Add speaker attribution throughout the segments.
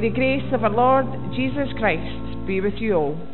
Speaker 1: May the grace of our Lord Jesus Christ be with you all.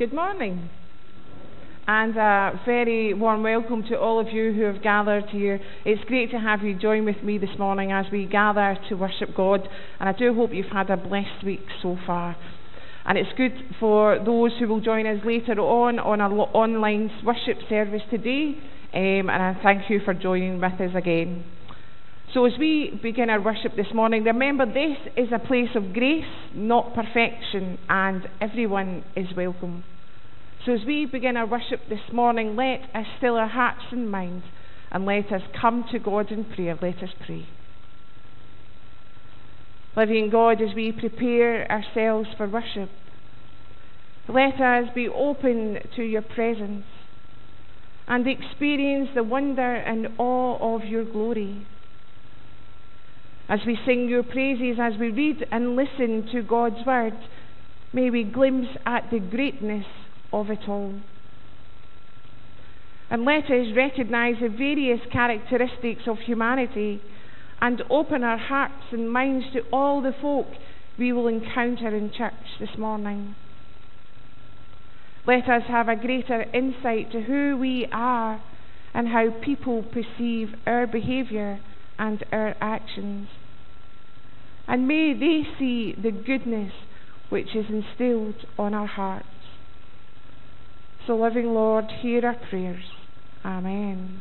Speaker 1: Good morning. And a very warm welcome to all of you who have gathered here. It's great to have you join with me this morning as we gather to worship God. And I do hope you've had a blessed week so far. And it's good for those who will join us later on on our online worship service today. Um, and I thank you for joining with us again. So, as we begin our worship this morning, remember this is a place of grace, not perfection, and everyone is welcome. So, as we begin our worship this morning, let us still our hearts and minds and let us come to God in prayer. Let us pray. Living God, as we prepare ourselves for worship, let us be open to your presence and experience the wonder and awe of your glory as we sing your praises, as we read and listen to God's word, may we glimpse at the greatness of it all. And let us recognize the various characteristics of humanity and open our hearts and minds to all the folk we will encounter in church this morning. Let us have a greater insight to who we are and how people perceive our behaviour and our actions. And may they see the goodness which is instilled on our hearts. So, living Lord, hear our prayers. Amen.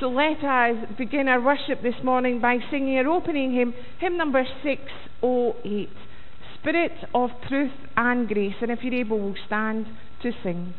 Speaker 1: So let us begin our worship this morning by singing our opening hymn, hymn number 608, Spirit of Truth and Grace. And if you're able, we'll stand to sing.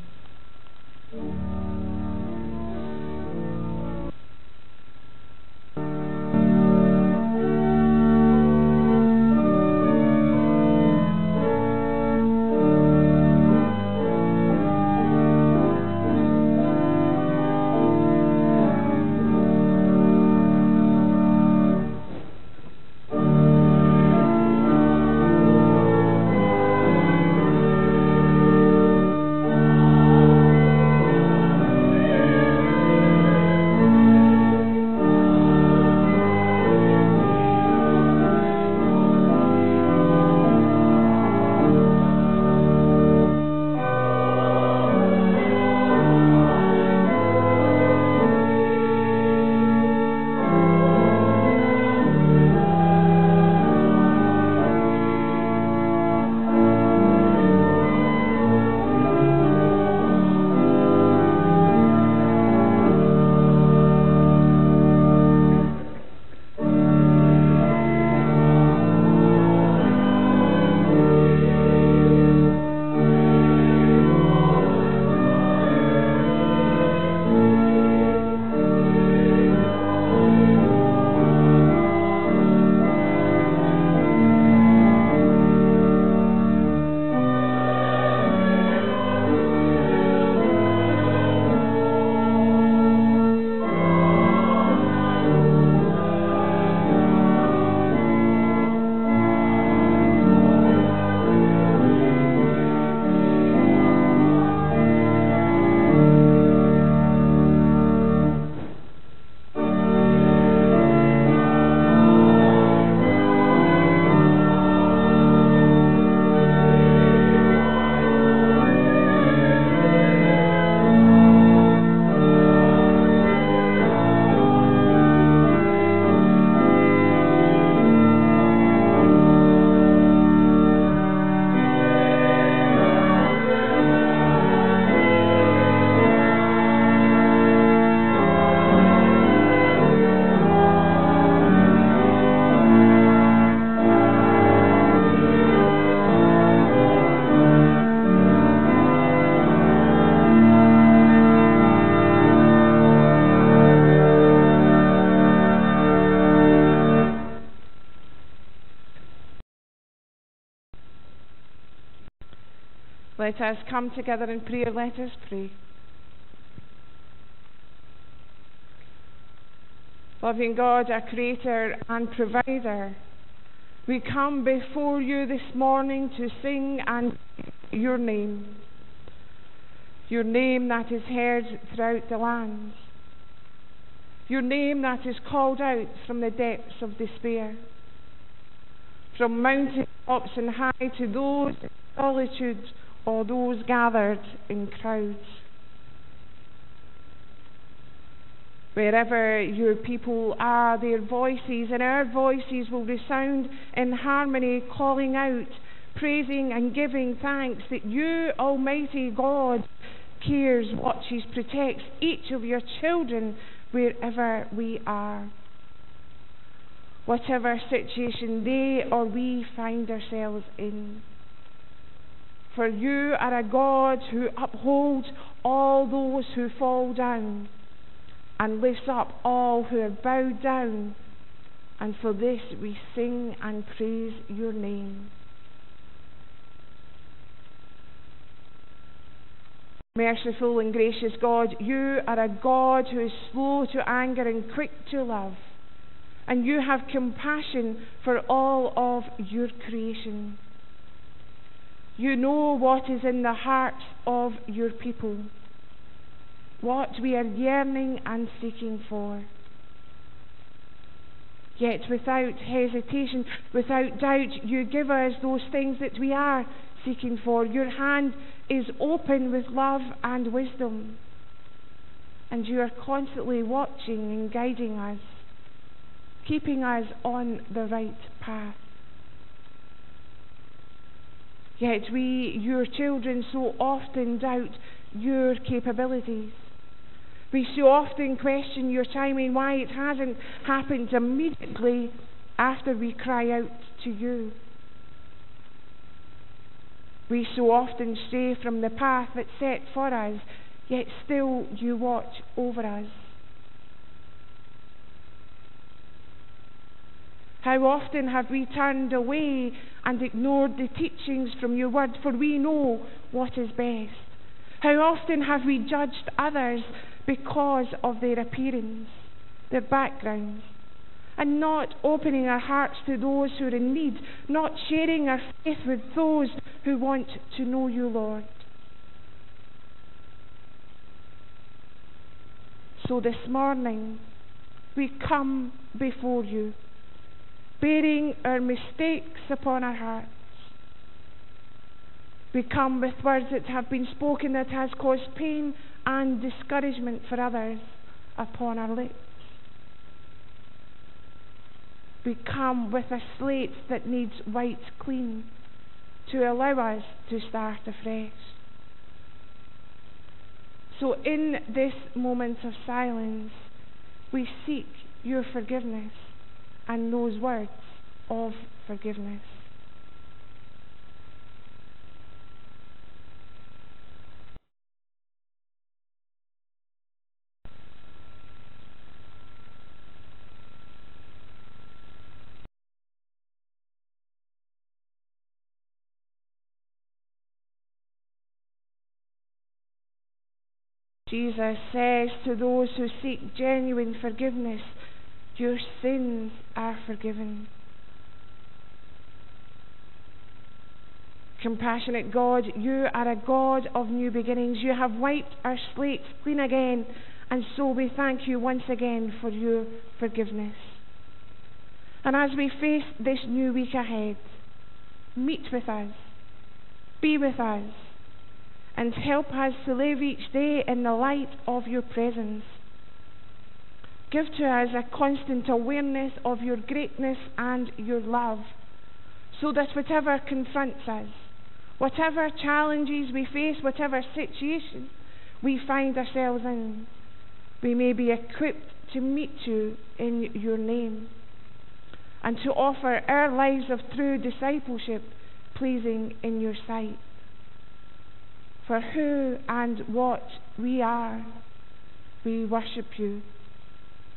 Speaker 1: Let us come together in prayer. Let us pray. Loving God, our Creator and Provider, we come before you this morning to sing and your name. Your name that is heard throughout the land. Your name that is called out from the depths of despair. From mountain tops and high to those in solitude or those gathered in crowds. Wherever your people are, their voices and our voices will resound in harmony, calling out, praising, and giving thanks that you, Almighty God, cares, watches, protects each of your children wherever we are. Whatever situation they or we find ourselves in. For you are a God who upholds all those who fall down and lifts up all who are bowed down. And for this we sing and praise your name. Merciful and gracious God, you are a God who is slow to anger and quick to love. And you have compassion for all of your creation. You know what is in the hearts of your people, what we are yearning and seeking for. Yet without hesitation, without doubt, you give us those things that we are seeking for. Your hand is open with love and wisdom, and you are constantly watching and guiding us, keeping us on the right path. Yet we, your children, so often doubt your capabilities. We so often question your timing, why it hasn't happened immediately after we cry out to you. We so often stray from the path that's set for us, yet still you watch over us. How often have we turned away and ignored the teachings from your word, for we know what is best? How often have we judged others because of their appearance, their backgrounds, and not opening our hearts to those who are in need, not sharing our faith with those who want to know you, Lord? So this morning, we come before you bearing our mistakes upon our hearts. We come with words that have been spoken that has caused pain and discouragement for others upon our lips. We come with a slate that needs wiped clean to allow us to start afresh. So, in this moment of silence, we seek your forgiveness and those words of forgiveness. Jesus says to those who seek genuine forgiveness, your sins are forgiven. Compassionate God, you are a God of new beginnings. You have wiped our slates clean again, and so we thank you once again for your forgiveness. And as we face this new week ahead, meet with us, be with us, and help us to live each day in the light of your presence. Give to us a constant awareness of your greatness and your love, so that whatever confronts us, whatever challenges we face, whatever situation we find ourselves in, we may be equipped to meet you in your name and to offer our lives of true discipleship pleasing in your sight. For who and what we are, we worship you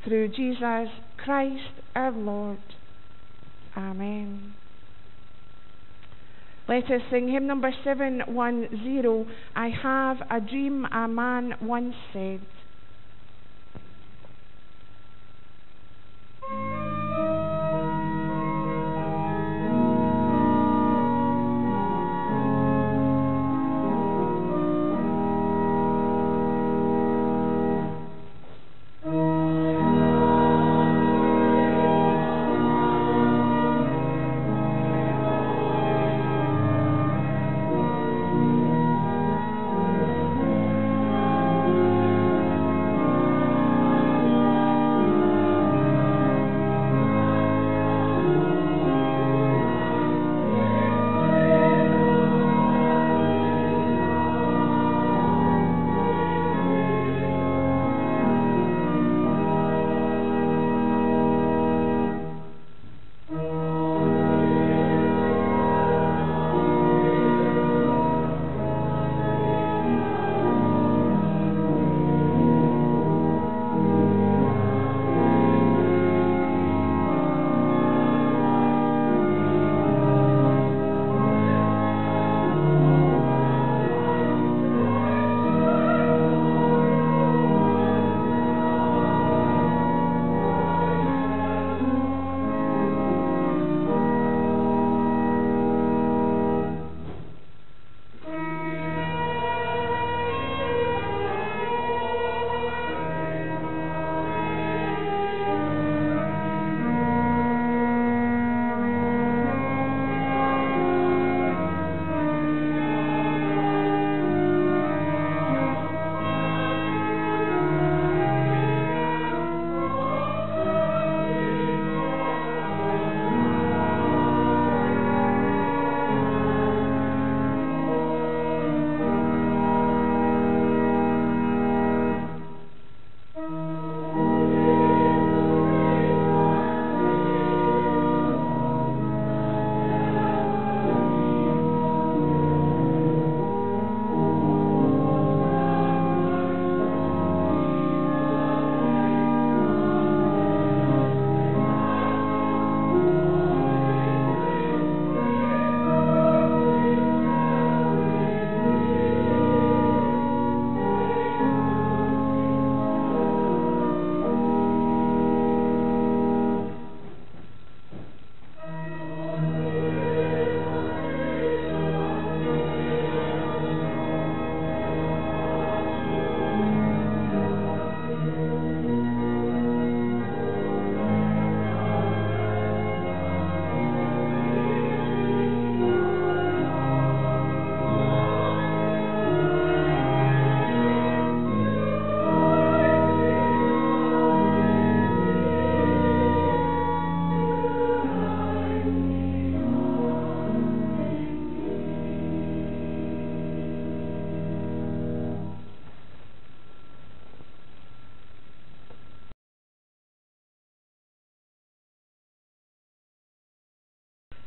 Speaker 1: through Jesus Christ our Lord. Amen. Let us sing hymn number 710 I Have a Dream a Man Once Said.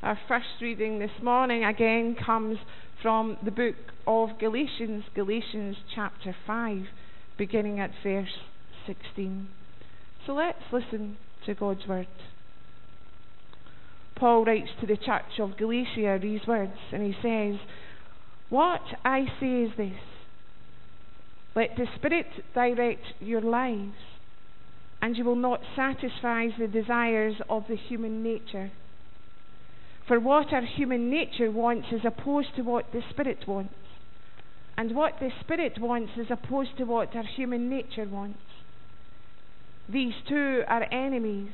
Speaker 1: Our first reading this morning again comes from the book of Galatians, Galatians chapter 5, beginning at verse 16. So let's listen to God's word. Paul writes to the church of Galatia these words, and he says, What I say is this let the Spirit direct your lives, and you will not satisfy the desires of the human nature. For what our human nature wants is opposed to what the Spirit wants. And what the Spirit wants is opposed to what our human nature wants. These two are enemies.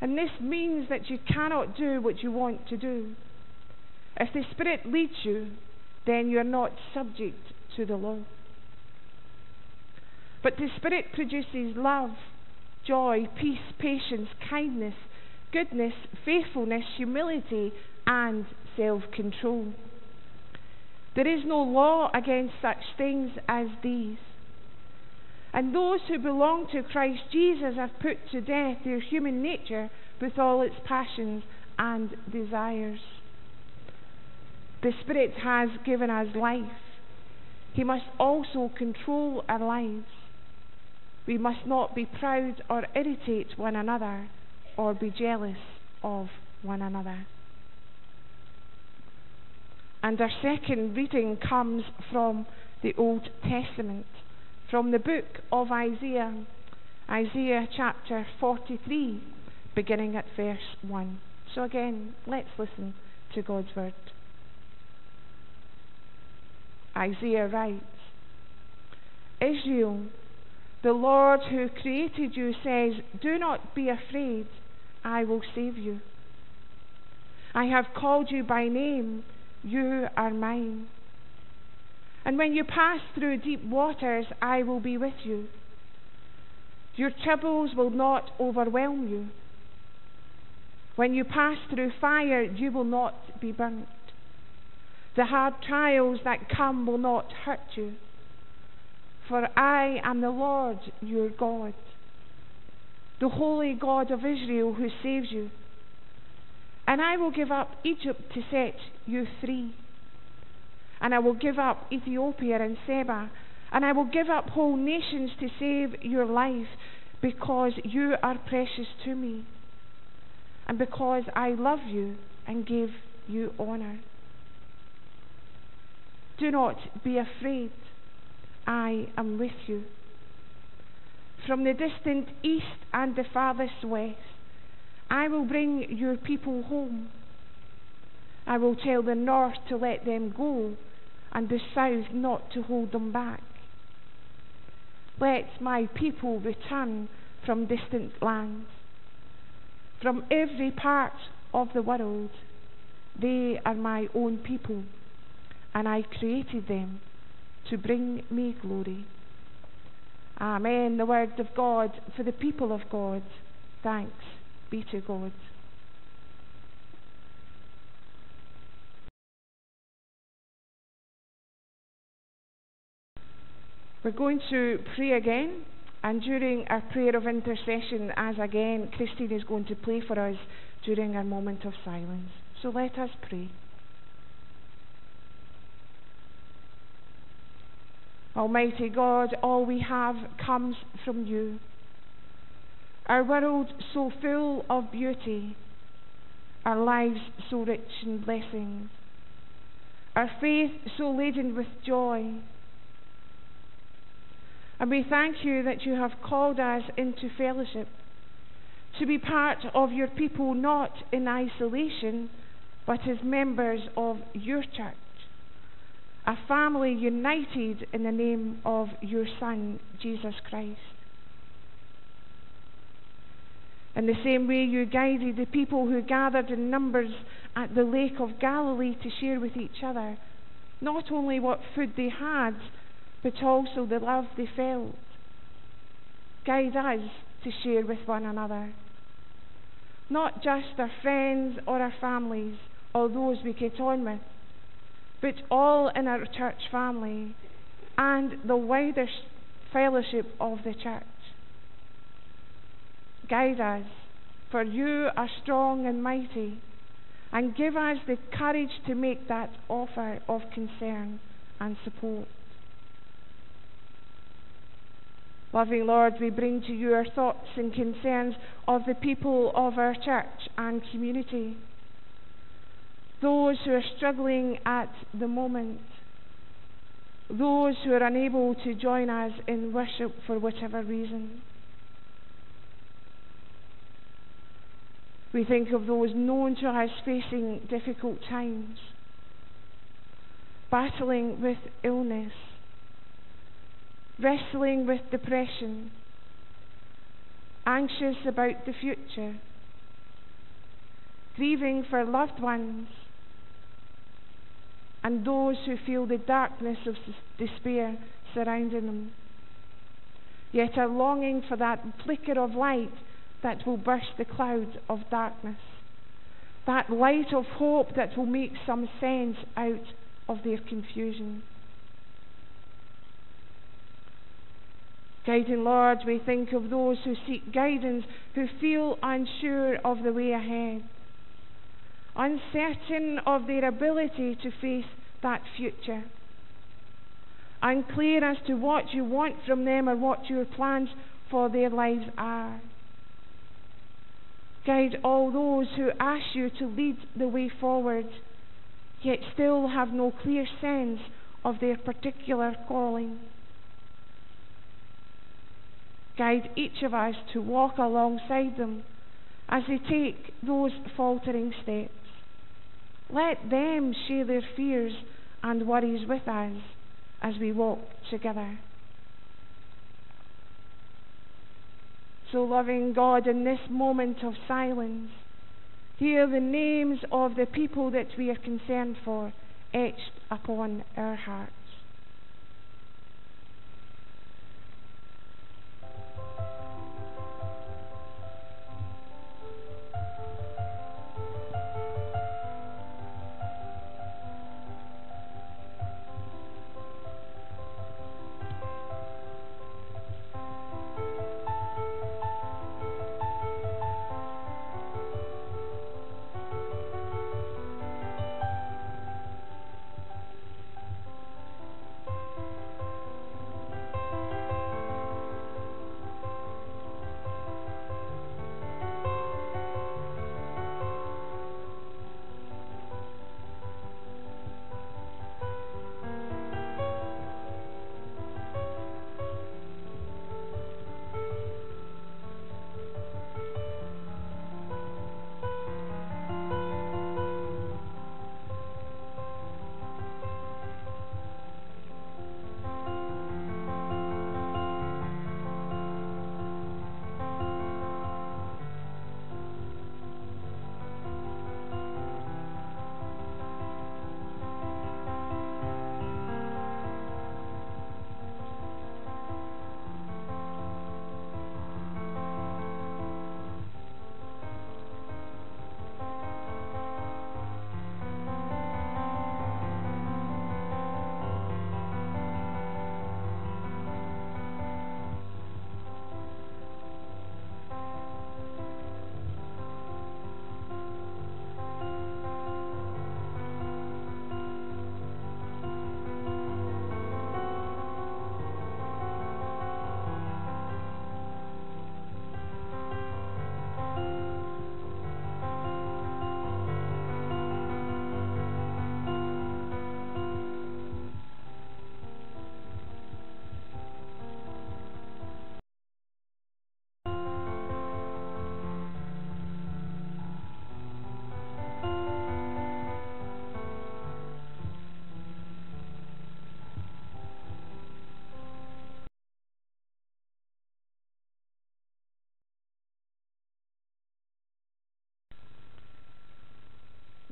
Speaker 1: And this means that you cannot do what you want to do. If the Spirit leads you, then you are not subject to the law. But the Spirit produces love, joy, peace, patience, kindness goodness, faithfulness, humility, and self control. There is no law against such things as these. And those who belong to Christ Jesus have put to death their human nature with all its passions and desires. The Spirit has given us life. He must also control our lives. We must not be proud or irritate one another or be jealous of one another. And our second reading comes from the Old Testament, from the book of Isaiah, Isaiah chapter 43, beginning at verse 1. So again, let's listen to God's word. Isaiah writes, Israel, the Lord who created you says, Do not be afraid, I will save you. I have called you by name, you are mine. And when you pass through deep waters, I will be with you. Your troubles will not overwhelm you. When you pass through fire, you will not be burnt. The hard trials that come will not hurt you. For I am the Lord your God, the holy God of Israel who saves you. And I will give up Egypt to set you free. And I will give up Ethiopia and Seba. And I will give up whole nations to save your life because you are precious to me. And because I love you and give you honor. Do not be afraid. I am with you. From the distant east and the farthest west, I will bring your people home. I will tell the north to let them go, and the south not to hold them back. Let my people return from distant lands, from every part of the world. They are my own people, and I created them to bring me glory. Amen. The word of God for the people of God. Thanks be to God. We're going to pray again, and during our prayer of intercession, as again Christine is going to play for us during our moment of silence. So let us pray. Almighty God, all we have comes from you. Our world so full of beauty, our lives so rich in blessings, our faith so laden with joy. And we thank you that you have called us into fellowship, to be part of your people, not in isolation, but as members of your church a family united in the name of your Son, Jesus Christ. In the same way, you guided the people who gathered in numbers at the Lake of Galilee to share with each other not only what food they had, but also the love they felt. Guide us to share with one another. Not just our friends or our families or those we get on with, but all in our church family and the wider fellowship of the church. Guide us, for you are strong and mighty, and give us the courage to make that offer of concern and support. Loving Lord, we bring to you our thoughts and concerns of the people of our church and community those who are struggling at the moment, those who are unable to join us in worship for whatever reason. We think of those known to us facing difficult times, battling with illness, wrestling with depression, anxious about the future, grieving for loved ones and those who feel the darkness of despair surrounding them. Yet are longing for that flicker of light that will burst the cloud of darkness. That light of hope that will make some sense out of their confusion. Guiding Lord, we think of those who seek guidance, who feel unsure of the way ahead uncertain of their ability to face that future, unclear as to what you want from them or what your plans for their lives are. Guide all those who ask you to lead the way forward yet still have no clear sense of their particular calling. Guide each of us to walk alongside them as they take those faltering steps. Let them share their fears and worries with us as we walk together. So, loving God, in this moment of silence, hear the names of the people that we are concerned for etched upon our hearts.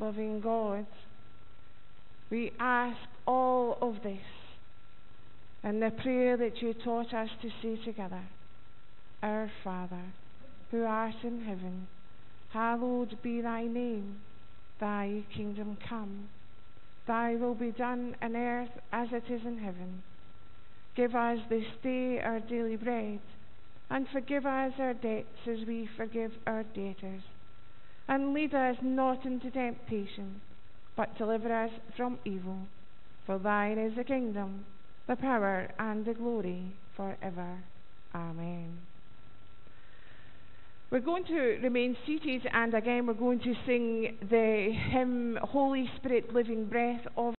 Speaker 1: Loving God, we ask all of this in the prayer that you taught us to say together Our Father, who art in heaven, hallowed be thy name. Thy kingdom come. Thy will be done on earth as it is in heaven. Give us this day our daily bread, and forgive us our debts as we forgive our debtors and lead us not into temptation, but deliver us from evil. For thine is the kingdom, the power, and the glory forever. Amen. We're going to remain seated, and again, we're going to sing the hymn Holy Spirit, Living Breath of.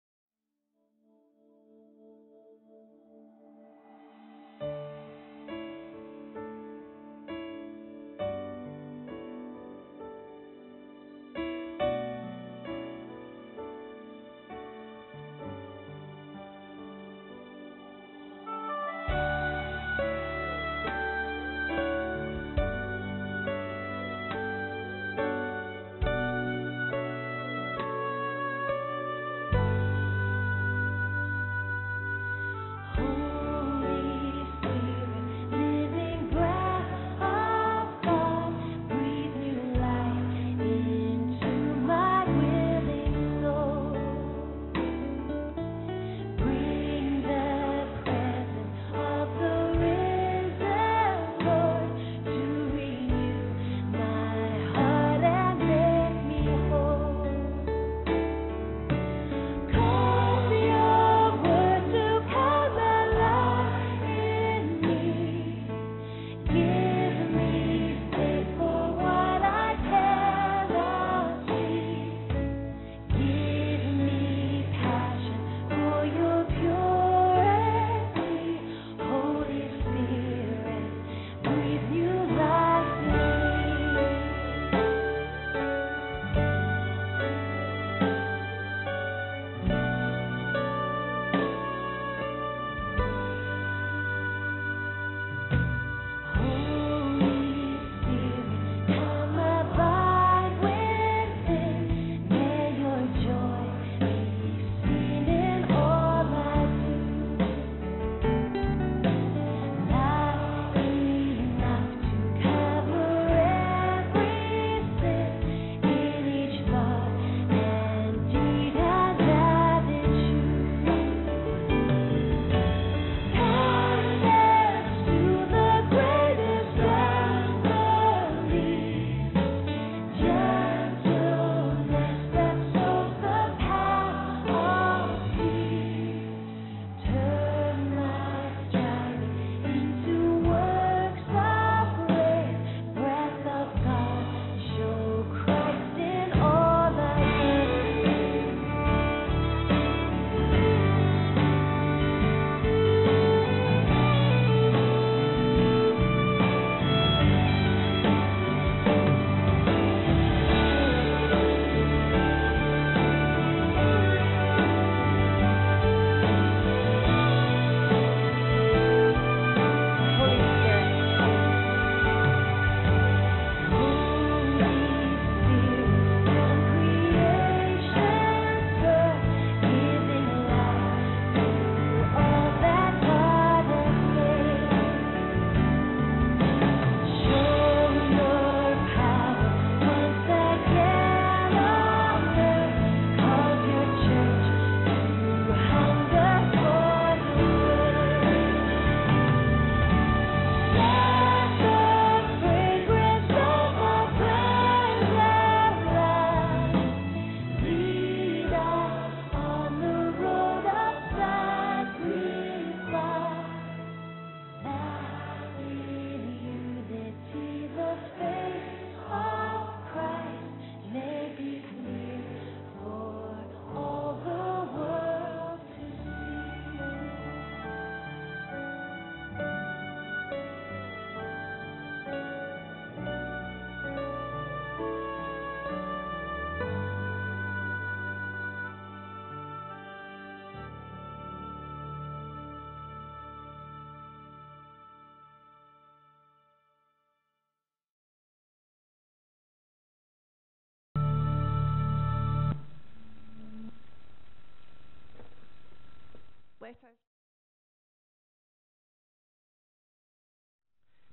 Speaker 1: Let us.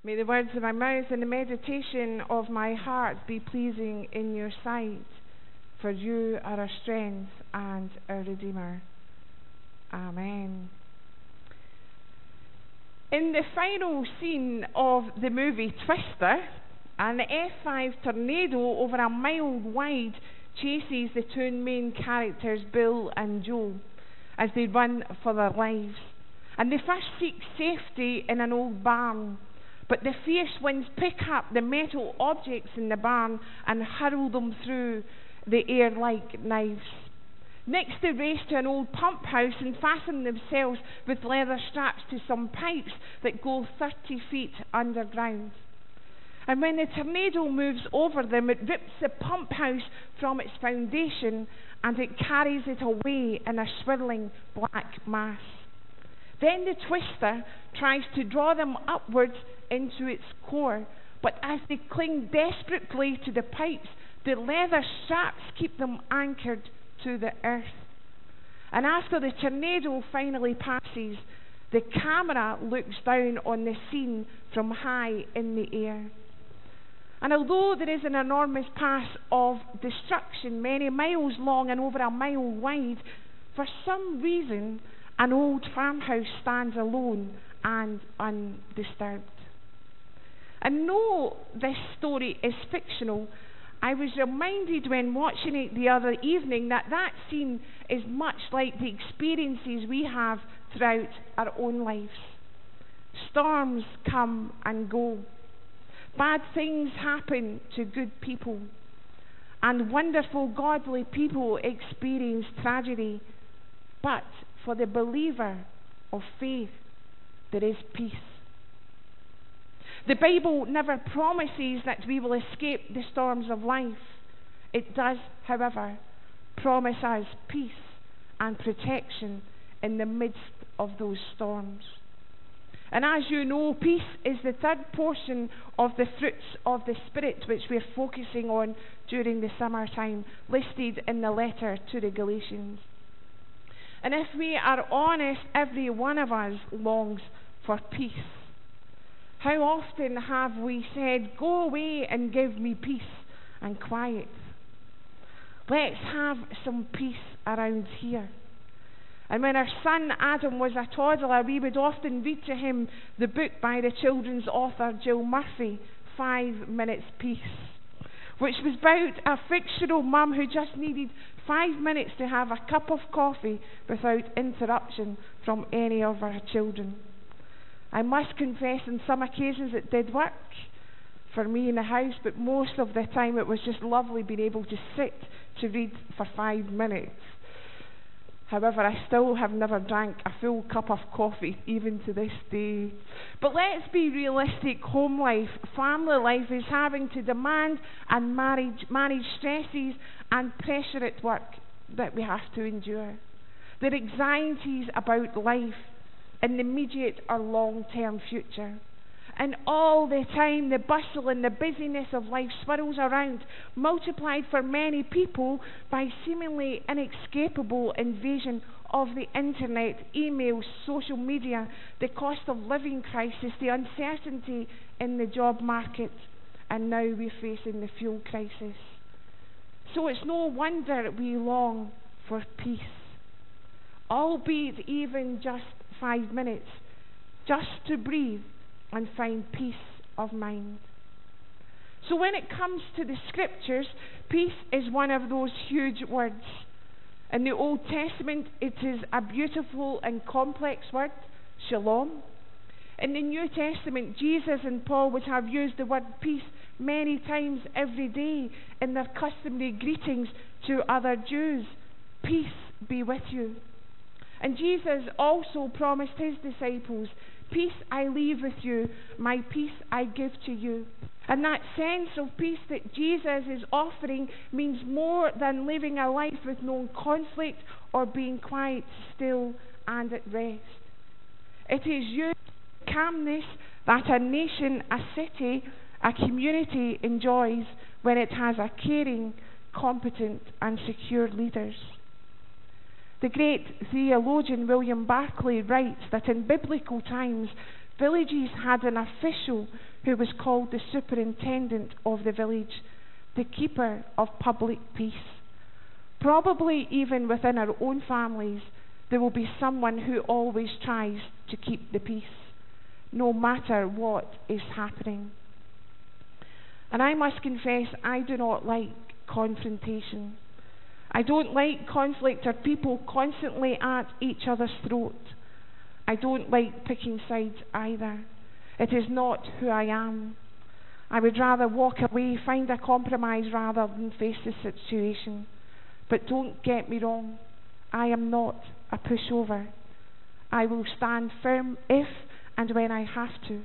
Speaker 1: May the words of my mouth and the meditation of my heart be pleasing in your sight, for you are our strength and our Redeemer. Amen. In the final scene of the movie Twister, an F5 tornado over a mile wide chases the two main characters, Bill and Jo, as they run for their lives. And they first seek safety in an old barn but the fierce winds pick up the metal objects in the barn and hurl them through the air like knives. Next, they race to an old pump house and fasten themselves with leather straps to some pipes that go 30 feet underground. And when the tornado moves over them, it rips the pump house from its foundation and it carries it away in a swirling black mass. Then the twister tries to draw them upwards into its core, but as they cling desperately to the pipes, the leather straps keep them anchored to the earth. And after the tornado finally passes, the camera looks down on the scene from high in the air. And although there is an enormous path of destruction, many miles long and over a mile wide, for some reason an old farmhouse stands alone and undisturbed. And no, this story is fictional. I was reminded when watching it the other evening that that scene is much like the experiences we have throughout our own lives. Storms come and go. Bad things happen to good people. And wonderful, godly people experience tragedy. But for the believer of faith, there is peace. The Bible never promises that we will escape the storms of life. It does, however, promise us peace and protection in the midst of those storms. And as you know, peace is the third portion of the fruits of the Spirit which we're focusing on during the summertime, listed in the letter to the Galatians. And if we are honest, every one of us longs for peace. How often have we said, Go away and give me peace and quiet? Let's have some peace around here. And when our son Adam was a toddler, we would often read to him the book by the children's author Jill Murphy, Five Minutes Peace, which was about a fictional mum who just needed five minutes to have a cup of coffee without interruption from any of her children. I must confess, on some occasions it did work for me in the house, but most of the time it was just lovely being able to sit to read for five minutes. However, I still have never drank a full cup of coffee, even to this day. But let's be realistic home life, family life is having to demand and manage, manage stresses and pressure at work that we have to endure. There are anxieties about life in the immediate or long term future. And all the time, the bustle and the busyness of life swirls around, multiplied for many people by seemingly inescapable invasion of the internet, email, social media, the cost of living crisis, the uncertainty in the job market, and now we're facing the fuel crisis. So it's no wonder we long for peace, albeit even just five minutes just to breathe and find peace of mind. So, when it comes to the scriptures, peace is one of those huge words. In the Old Testament, it is a beautiful and complex word, shalom. In the New Testament, Jesus and Paul would have used the word peace many times every day in their customary greetings to other Jews. Peace be with you. And Jesus also promised his disciples, Peace I leave with you, my peace I give to you. And that sense of peace that Jesus is offering means more than living a life with no conflict or being quiet, still, and at rest. It is your calmness that a nation, a city, a community enjoys when it has a caring, competent, and secure leaders. The great theologian William Barclay writes that in biblical times, villages had an official who was called the superintendent of the village, the keeper of public peace. Probably even within our own families, there will be someone who always tries to keep the peace, no matter what is happening. And I must confess, I do not like confrontation. I don't like conflict or people constantly at each other's throat. I don't like picking sides either. It is not who I am. I would rather walk away, find a compromise rather than face the situation. But don't get me wrong, I am not a pushover. I will stand firm if and when I have to.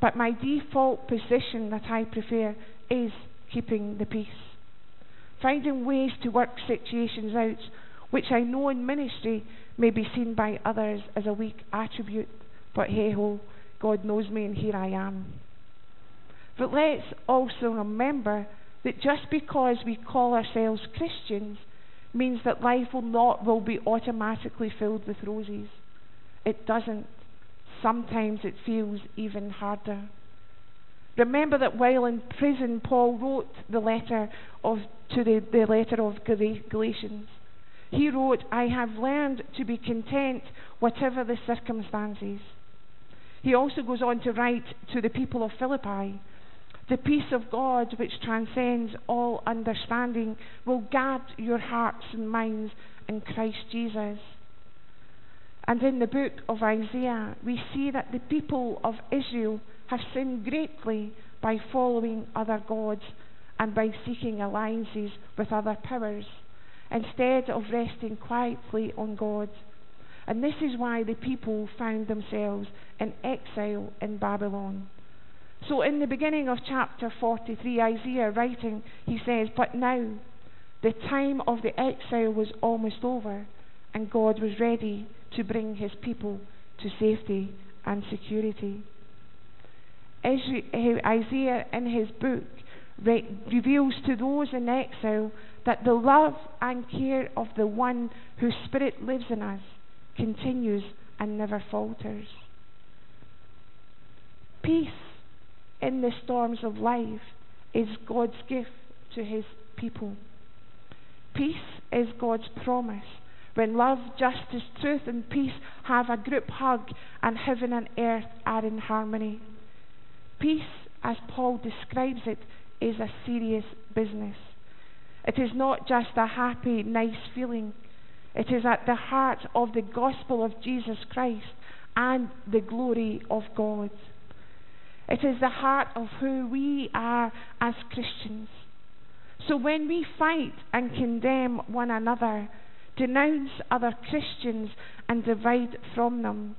Speaker 1: But my default position that I prefer is keeping the peace. Finding ways to work situations out, which I know in ministry may be seen by others as a weak attribute, but hey ho, God knows me and here I am. But let's also remember that just because we call ourselves Christians means that life will not will be automatically filled with roses. It doesn't. Sometimes it feels even harder. Remember that while in prison, Paul wrote the letter of, to the, the letter of Galatians. He wrote, I have learned to be content whatever the circumstances. He also goes on to write to the people of Philippi, the peace of God which transcends all understanding will guard your hearts and minds in Christ Jesus. And in the book of Isaiah, we see that the people of Israel have sinned greatly by following other gods and by seeking alliances with other powers instead of resting quietly on God. And this is why the people found themselves in exile in Babylon. So, in the beginning of chapter 43, Isaiah writing, he says, But now the time of the exile was almost over, and God was ready to bring his people to safety and security. Isaiah, in his book, reveals to those in exile that the love and care of the one whose spirit lives in us continues and never falters. Peace in the storms of life is God's gift to his people. Peace is God's promise. When love, justice, truth, and peace have a group hug and heaven and earth are in harmony. Peace, as Paul describes it, is a serious business. It is not just a happy, nice feeling. It is at the heart of the gospel of Jesus Christ and the glory of God. It is the heart of who we are as Christians. So when we fight and condemn one another, denounce other Christians and divide from them,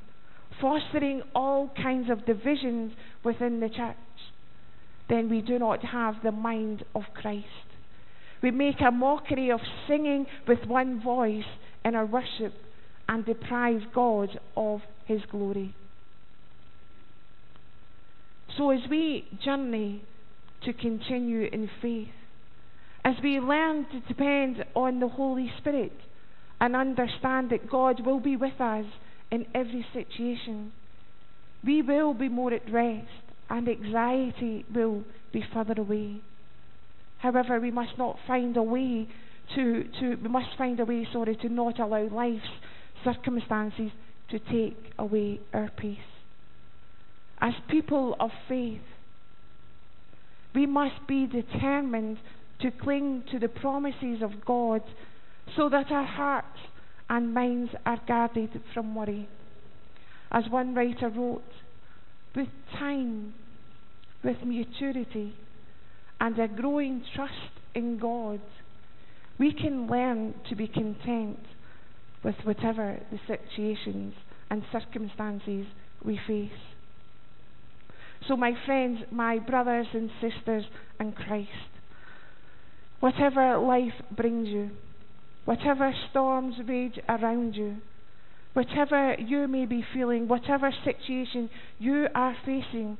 Speaker 1: fostering all kinds of divisions within the church, then we do not have the mind of Christ. We make a mockery of singing with one voice in our worship and deprive God of his glory. So, as we journey to continue in faith, as we learn to depend on the Holy Spirit and understand that God will be with us in every situation, we will be more at rest and anxiety will be further away. However, we must not find a way to, to we must find a way, sorry, to not allow life's circumstances to take away our peace as people of faith, we must be determined to cling to the promises of God so that our hearts and minds are guarded from worry. As one writer wrote, with time, with maturity, and a growing trust in God, we can learn to be content with whatever the situations and circumstances we face. So, my friends, my brothers and sisters in Christ, whatever life brings you, whatever storms rage around you, whatever you may be feeling, whatever situation you are facing,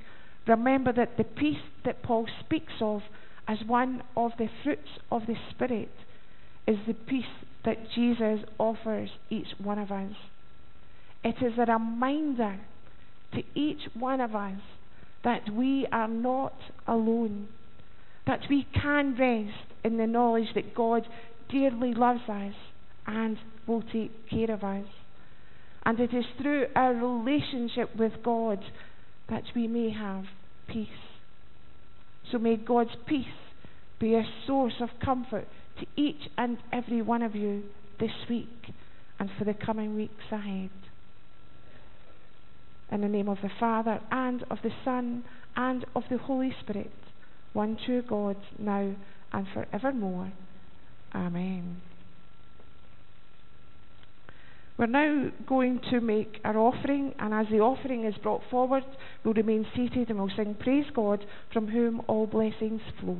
Speaker 1: remember that the peace that Paul speaks of as one of the fruits of the Spirit is the peace that Jesus offers each one of us. It is a reminder to each one of us that we are not alone, that we can rest in the knowledge that God dearly loves us and will take care of us. And it is through our relationship with God that we may have peace. So may God's peace be a source of comfort to each and every one of you this week and for the coming weeks ahead. In the name of the Father, and of the Son, and of the Holy Spirit, one true God, now and forevermore. Amen. We're now going to make our offering, and as the offering is brought forward, we'll remain seated and we'll sing Praise God, from whom all blessings flow.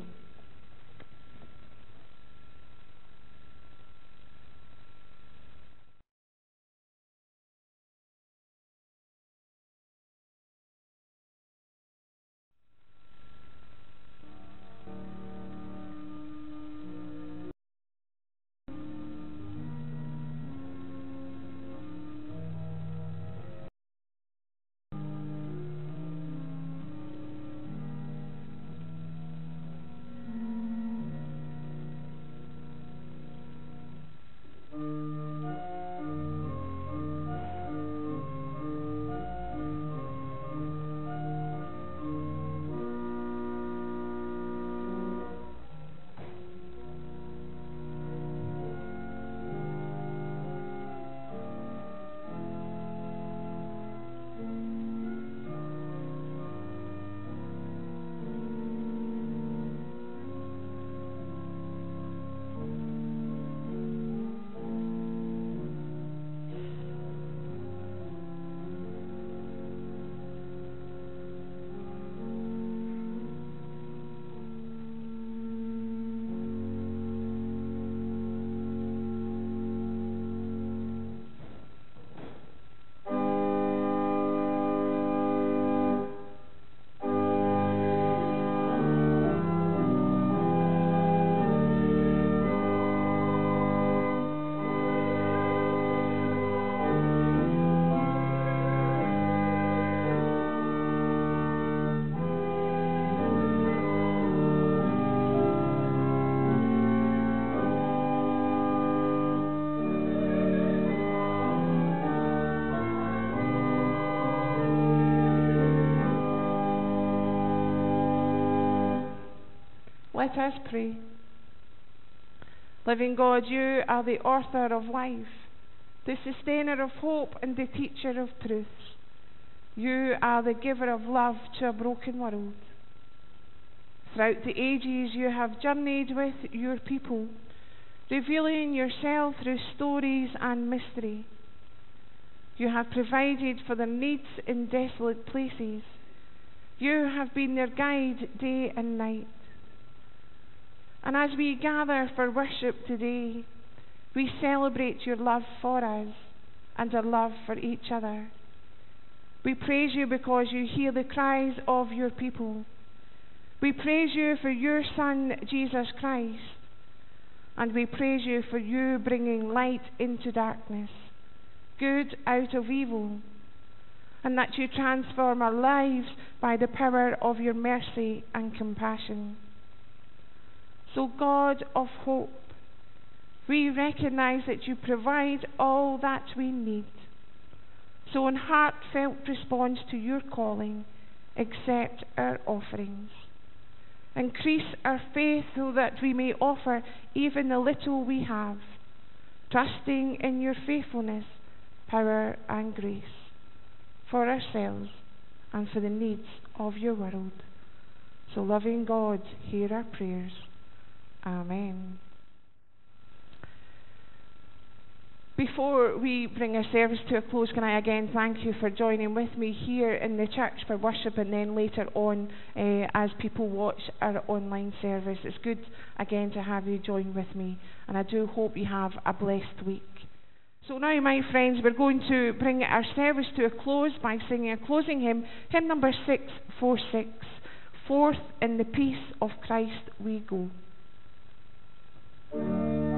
Speaker 1: Let us pray. Living God, you are the author of life, the sustainer of hope, and the teacher of truth. You are the giver of love to a broken world. Throughout the ages, you have journeyed with your people, revealing yourself through stories and mystery. You have provided for their needs in desolate places. You have been their guide day and night. And as we gather for worship today, we celebrate your love for us and our love for each other. We praise you because you hear the cries of your people. We praise you for your Son, Jesus Christ. And we praise you for you bringing light into darkness, good out of evil, and that you transform our lives by the power of your mercy and compassion. So, God of hope, we recognize that you provide all that we need. So, in heartfelt response to your calling, accept our offerings. Increase our faith so that we may offer even the little we have, trusting in your faithfulness, power, and grace for ourselves and for the needs of your world. So, loving God, hear our prayers. Amen. Before we bring our service to a close, can I again thank you for joining with me here in the church for worship and then later on uh, as people watch our online service. It's good again to have you join with me, and I do hope you have a blessed week. So now, my friends, we're going to bring our service to a close by singing a closing hymn, hymn number 646 Forth in the Peace of Christ We Go. Thank you.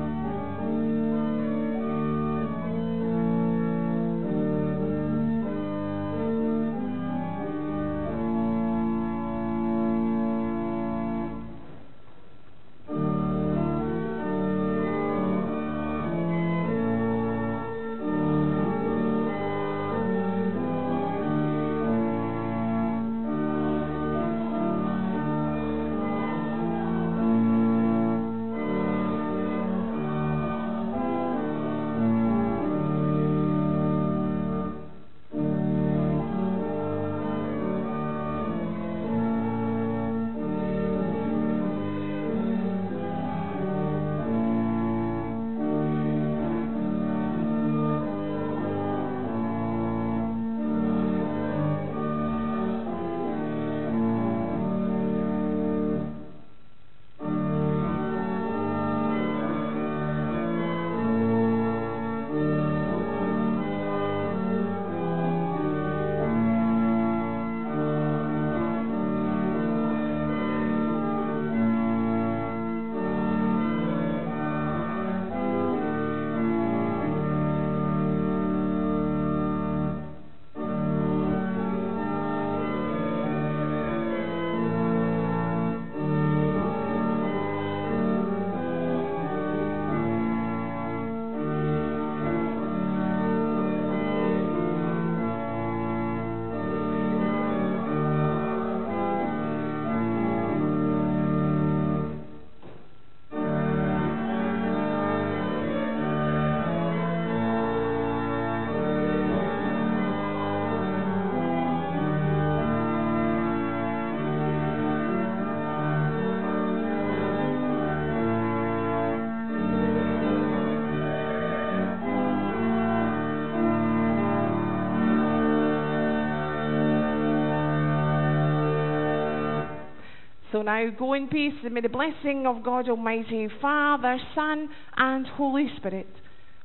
Speaker 1: So now go in peace, and may the blessing of God Almighty, Father, Son, and Holy Spirit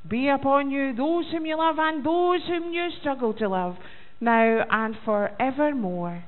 Speaker 1: be upon you, those whom you love, and those whom you struggle to love, now and forevermore.